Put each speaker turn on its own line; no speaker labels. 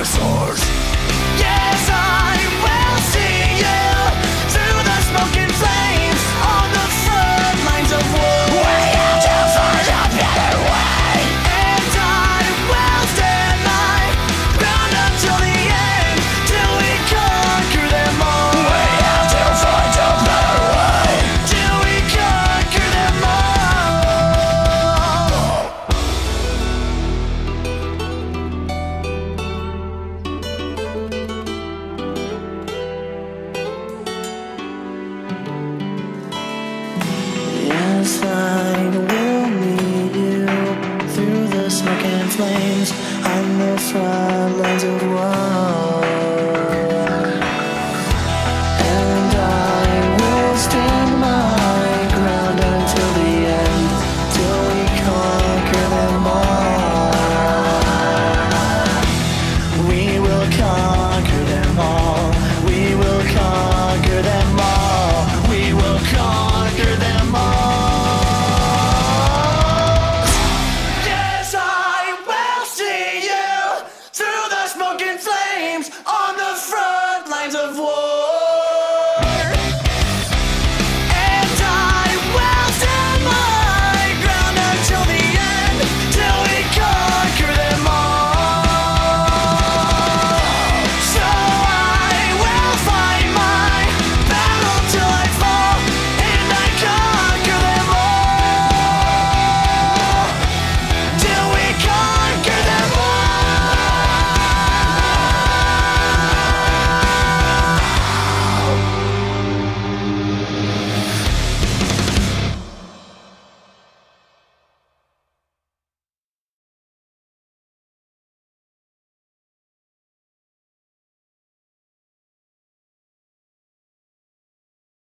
dinosaurs. Oh.